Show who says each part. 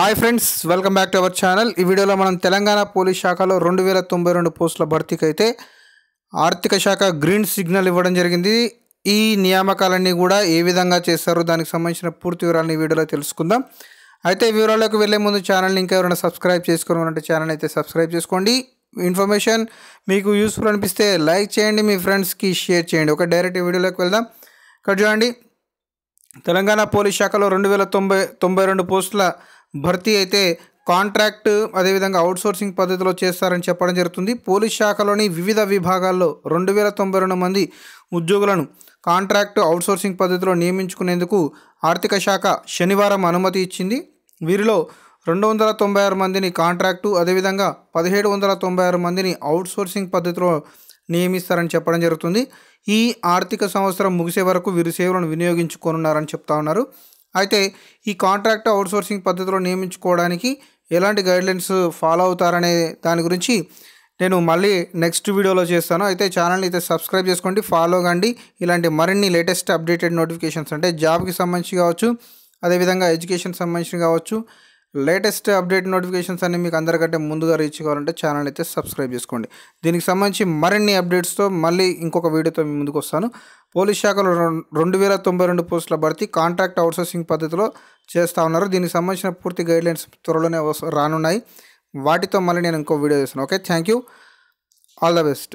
Speaker 1: Hi friends welcome back to our channel. ఈ వీడియోలో మనం తెలంగాణ పోలీస్ శాఖలో రెండు వేల తొంభై రెండు పోస్టుల భర్తీకి అయితే ఆర్థిక శాఖ గ్రీన్ సిగ్నల్ ఇవ్వడం జరిగింది. ఈ నియామకాలన్నీ కూడా ఏ విధంగా చేస్తారో దానికి సంబంధించిన పూర్తి వివరాలను ఈ వీడియోలో తెలుసుకుందాం. అయితే ఈ వివరాలకు వెళ్ళే ముందు ఛానల్ని ఇంకా ఎవరైనా సబ్స్క్రైబ్ చేసుకుని ఛానల్ అయితే సబ్స్క్రైబ్ చేసుకోండి. ఇన్ఫర్మేషన్ మీకు యూస్ఫుల్ అనిపిస్తే లైక్ చేయండి మీ ఫ్రెండ్స్కి షేర్ చేయండి. ఒక డైరెక్ట్ వీడియోలోకి వెళ్దాం. ఇక్కడ చూడండి తెలంగాణ పోలీస్ శాఖలో రెండు వేల తొంభై తొంభై రెండు పోస్టుల భర్తీ అయితే కాంట్రాక్ట్ అదేవిధంగా అవుట్సోర్సింగ్ పద్ధతిలో చేస్తారని చెప్పడం జరుగుతుంది. పోలీస్ శాఖలోని వివిధ విభాగాల్లో రెండు వేల తొంభై రెండు మంది ఉద్యోగులను కాంట్రాక్ట్ అవుట్సోర్సింగ్ పద్ధతిలో నియమించుకునేందుకు ఆర్థిక శాఖ శనివారం అనుమతి ఇచ్చింది. వీరిలో రెండు వందల తొంభై ఆరు మందిని కాంట్రాక్టు అదేవిధంగా పదిహేడు వందల తొంభై ఆరు మందిని అవుట్సోర్సింగ్ పద్ధతిలో నియమిస్తారని చెప్పడం జరుగుతుంది. ఈ ఆర్థిక సంవత్సరం ముగిసే వరకు వీరి సేవలను వినియోగించుకోనున్నారని చెప్తా ఉన్నారు. అయితే ఈ కాంట్రాక్ట్ అవుట్సోర్సింగ్ పద్ధతిలో నియమించుకోవడానికి ఎలాంటి గైడ్లైన్స్ ఫాలో అవుతారనే దాని గురించి నేను మళ్ళీ నెక్స్ట్ వీడియోలో చేస్తాను. అయితే ఛానల్ని అయితే సబ్స్క్రైబ్ చేసుకోండి ఫాలో కండి. ఇలాంటి మరిన్ని లేటెస్ట్ అప్డేటెడ్ నోటిఫికేషన్స్ అంటే జాబ్కి సంబంధించి కావచ్చు అదేవిధంగా ఎడ్యుకేషన్ సంబంధించి కావచ్చు లేటెస్ట్ అప్డేట్ నోటిఫికేషన్స్ అన్ని మీకు అందరికంటే ముందుగా రీచ్ కావాలంటే ఛానల్ అయితే సబ్స్క్రైబ్ చేసుకోండి. దీనికి సంబంధించి మరిన్ని అప్డేట్స్తో మళ్ళీ ఇంకొక వీడియోతో మీ ముందుకు వస్తాను. పోలీస్ శాఖలో రెండు వేల తొంభై రెండు పోస్టుల భర్తీ కాంట్రాక్ట్ అవుట్సోర్సింగ్ పద్ధతిలో చేస్తూ ఉన్నారు. దీనికి సంబంధించిన పూర్తి గైడ్లైన్స్ త్వరలోనే రానున్నాయి. వాటితో మళ్ళీ నేను ఇంకో వీడియో చేస్తాను. Okay thank you all the best